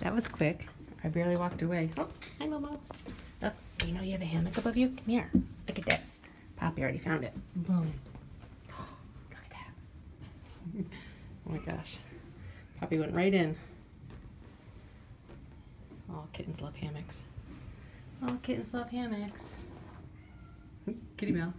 That was quick. I barely walked away. Oh, hi, Momo. Oh, you know you have a hammock above you? Come here. Look at this. Poppy already found it. Boom. Look at that. oh my gosh. Poppy went right in. All kittens love hammocks. All kittens love hammocks. Kitty Mel.